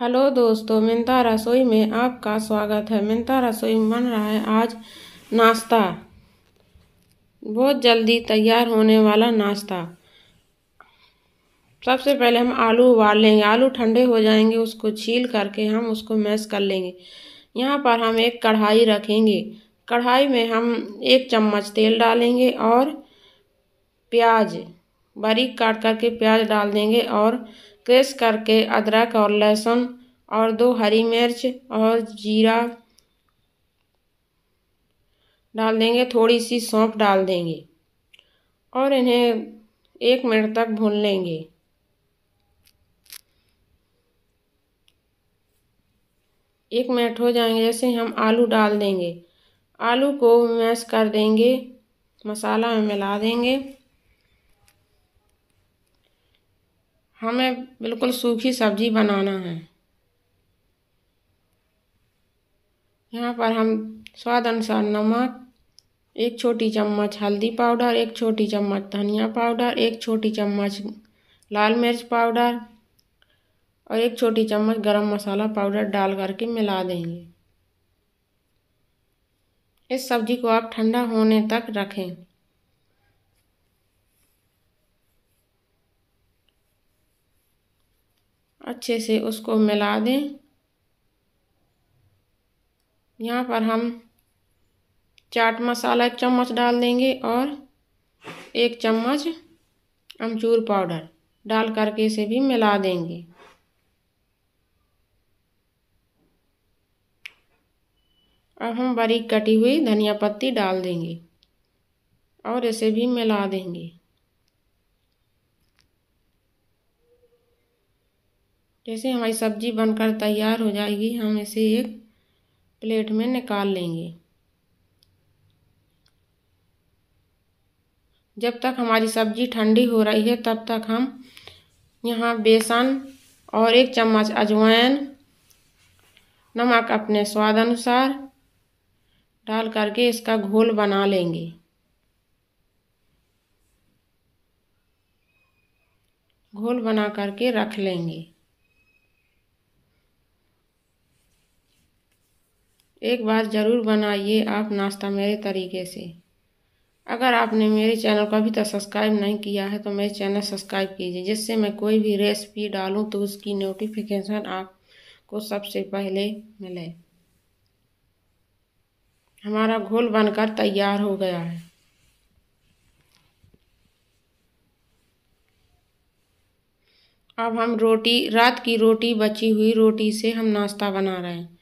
Hello दोस्तों मिंता रसोई में आपका स्वागत है। मिंता रसोई में बन रहा है आज नाश्ता। बहुत जल्दी तैयार होने वाला नाश्ता। सबसे पहले हम आलू उबाल लेंगे। आलू ठंडे हो जाएँगे, उसको छील करके हम उसको मैश कर लेंगे। यहाँ पर हम एक कढ़ाई रखेंगे। कढ़ाई में हम एक चम्मच तेल डालेंगे और प्याज, बारीक काट करके प्याज डाल देंगे और क्रश करके अदरक और लहसुन और दो हरी मिर्च और जीरा डाल देंगे। थोड़ी सी सौंफ डाल देंगे और इन्हें एक मिनट तक भून लेंगे। एक मिनट हो जाएँगे, जैसे हम आलू डाल देंगे। आलू को मैश कर देंगे, मसाला में मिला देंगे। हमें बिल्कुल सूखी सब्ज़ी बनाना है। यहाँ पर हम स्वाद अनुसार नमक, एक छोटी चम्मच हल्दी पाउडर, एक छोटी चम्मच धनिया पाउडर, एक छोटी चम्मच लाल मिर्च पाउडर और एक छोटी चम्मच गरम मसाला पाउडर डाल करके मिला देंगे। इस सब्ज़ी को आप ठंडा होने तक रखें। अच्छे से उसको मिला दें। यहाँ पर हम चाट मसाला एक चम्मच डाल देंगे और एक चम्मच अमचूर पाउडर डाल करके इसे भी मिला देंगे। अब हम बारीक कटी हुई धनिया पत्ती डाल देंगे और इसे भी मिला देंगे। जैसे हमारी सब्ज़ी बनकर तैयार हो जाएगी, हम इसे एक प्लेट में निकाल लेंगे। जब तक हमारी सब्ज़ी ठंडी हो रही है, तब तक हम यहाँ बेसन और एक चम्मच अजवाइन, नमक अपने स्वाद अनुसार डाल करके इसका घोल बना लेंगे। घोल बना करके रख लेंगे। एक बार ज़रूर बनाइए आप नाश्ता मेरे तरीके से। अगर आपने मेरे चैनल को अभी तक सब्सक्राइब नहीं किया है तो मेरे चैनल सब्सक्राइब कीजिए, जिससे मैं कोई भी रेसिपी डालूँ तो उसकी नोटिफिकेशन आपको सबसे पहले मिले। हमारा घोल बनकर तैयार हो गया है। अब हम रोटी, रात की रोटी बची हुई रोटी से हम नाश्ता बना रहे हैं।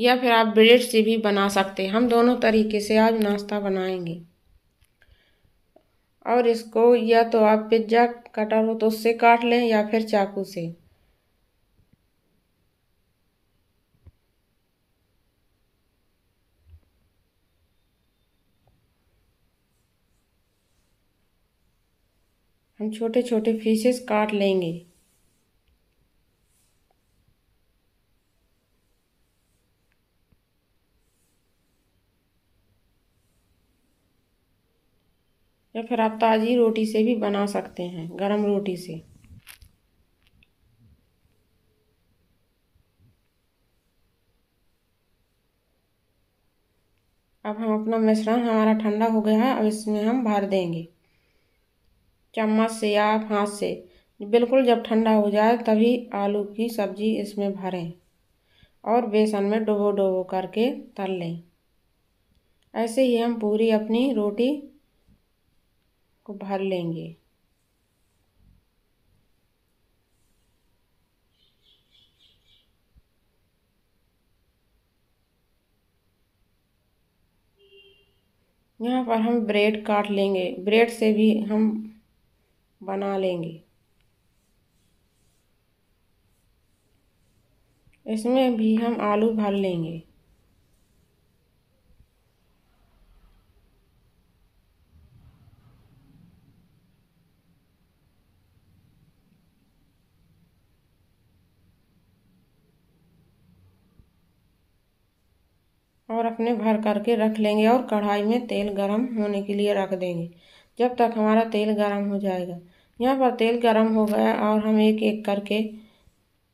या फिर आप ब्रेड से भी बना सकते हैं। हम दोनों तरीके से आज नाश्ता बनाएँगे। और इसको या तो आप पिज़्ज़ा कटर हो तो उससे काट लें या फिर चाकू से। हम छोटे छोटे पीसेस काट लेंगे। या फिर आप ताज़ी रोटी से भी बना सकते हैं, गरम रोटी से। अब हम अपना मिश्रण हमारा ठंडा हो गया है, अब इसमें हम भर देंगे। चम्मच से या हाथ से, बिल्कुल जब ठंडा हो जाए तभी आलू की सब्ज़ी इसमें भरें और बेसन में डुबो डुबो करके तल लें। ऐसे ही हम पूरी अपनी रोटी को भर लेंगे। यहाँ पर हम ब्रेड काट लेंगे। ब्रेड से भी हम बना लेंगे। इसमें भी हम आलू भर लेंगे। और अपने भर करके रख लेंगे और कढ़ाई में तेल गरम होने के लिए रख देंगे। जब तक हमारा तेल गरम हो जाएगा। यहाँ पर तेल गरम हो गया और हम एक एक करके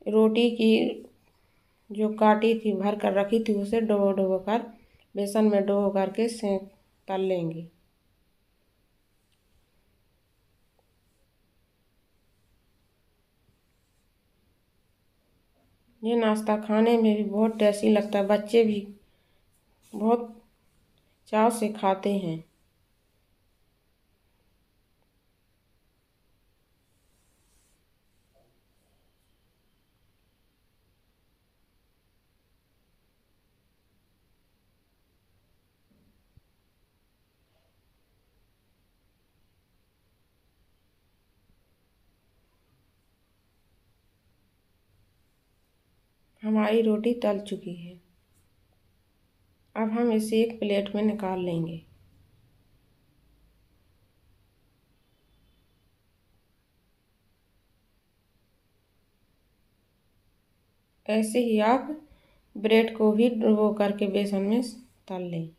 रोटी की जो काटी थी, भर कर रखी थी, उसे डुबो डुबो कर बेसन में डुबो करके सेंक तल लेंगे। ये नाश्ता खाने में भी बहुत टेस्टी लगता है। बच्चे भी बहुत चाव से खाते हैं। हमारी रोटी तल चुकी है। अब हम इसे एक प्लेट में निकाल लेंगे। ऐसे ही आप ब्रेड को भी डुबो करके बेसन में तल लें।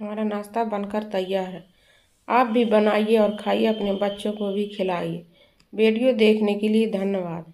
हमारा नाश्ता बनकर तैयार है। आप भी बनाइए और खाइए, अपने बच्चों को भी खिलाइए। वीडियो देखने के लिए धन्यवाद।